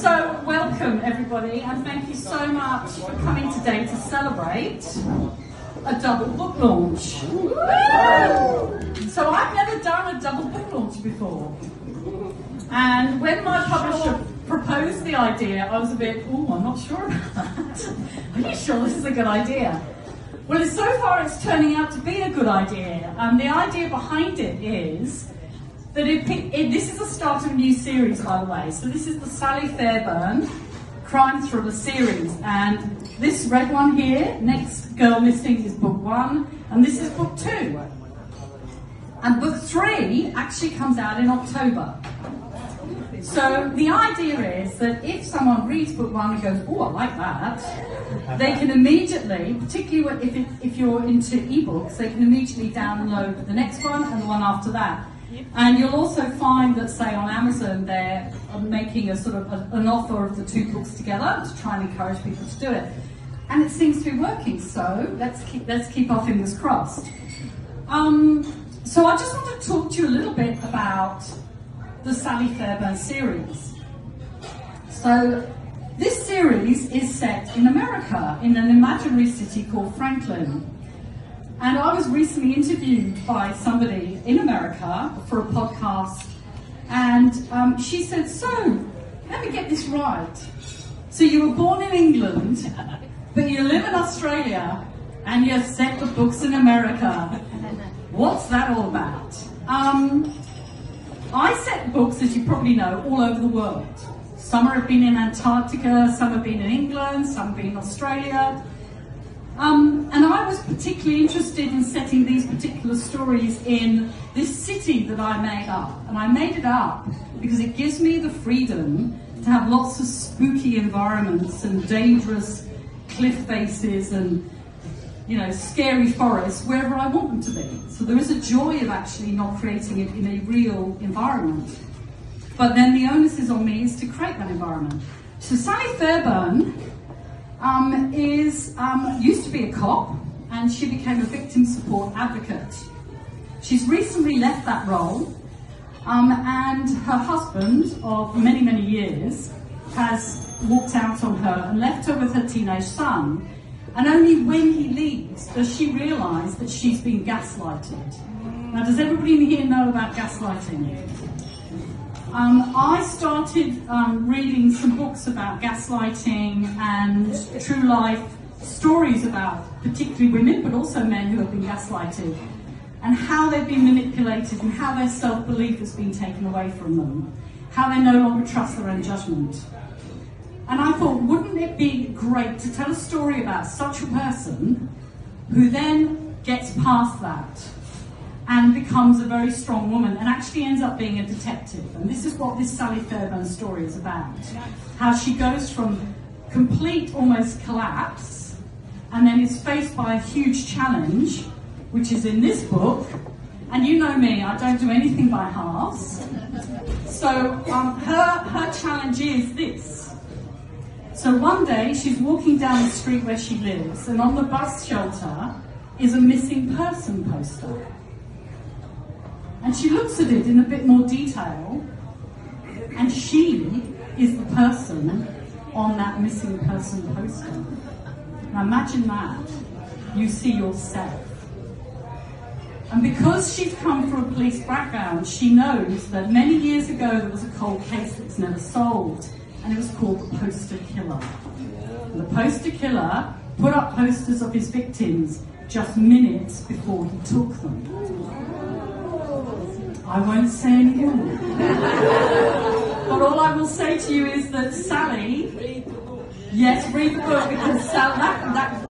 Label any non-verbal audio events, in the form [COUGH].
So, welcome everybody, and thank you so much for coming today to celebrate a double book launch. So, I've never done a double book launch before. And when my publisher proposed the idea, I was a bit, oh, I'm not sure about that. [LAUGHS] Are you sure this is a good idea? Well, so far it's turning out to be a good idea. And the idea behind it is that it, it, this is the start of a new series, by the way. So this is the Sally Fairburn crime thriller series. And this red one here, Next Girl Missing, is book one. And this is book two. And book three actually comes out in October. So the idea is that if someone reads book one and goes, oh, I like that, they can immediately, particularly if, it, if you're into ebooks, they can immediately download the next one and the one after that. And you'll also find that, say, on Amazon, they're making a sort of a, an offer of the two books together to try and encourage people to do it. And it seems to be working, so let's keep, let's keep our fingers crossed. Um, so I just want to talk to you a little bit about the Sally Fairburn series. So this series is set in America, in an imaginary city called Franklin. And I was recently interviewed by somebody in America for a podcast, and um, she said, So, let me get this right. So, you were born in England, but you live in Australia, and you set the books in America. What's that all about? Um, I set books, as you probably know, all over the world. Some have been in Antarctica, some have been in England, some have been in Australia. Um, and I was particularly interested in setting these particular stories in this city that I made up. And I made it up because it gives me the freedom to have lots of spooky environments and dangerous cliff faces and you know, scary forests wherever I want them to be. So there is a joy of actually not creating it in a real environment. But then the onus is on me is to create that environment. So Sally Fairburn um, is um, used to be a cop and she became a victim support advocate. She's recently left that role um, and her husband of many, many years has walked out on her and left her with her teenage son. And only when he leaves does she realise that she's been gaslighted. Now, does everybody in here know about gaslighting? Um, I started um, reading some books about gaslighting and true life stories about particularly women, but also men who have been gaslighted, and how they've been manipulated and how their self belief has been taken away from them, how they no longer trust their own judgment. And I thought, wouldn't it be great to tell a story about such a person who then gets past that and becomes a very strong woman and actually ends up being a detective. And this is what this Sally Fairburn story is about. How she goes from complete almost collapse and then is faced by a huge challenge, which is in this book. And you know me, I don't do anything by halves. So um, her, her challenge is this. So one day she's walking down the street where she lives, and on the bus shelter is a missing person poster. And she looks at it in a bit more detail, and she is the person on that missing person poster. Now imagine that. You see yourself. And because she's come from a police background, she knows that many years ago there was a cold case that was never solved, and it was called the poster killer. And the poster killer put up posters of his victims just minutes before he took them. I won't say any more. but all I will say to you is that Sally, yes, read the book because Sally, that, that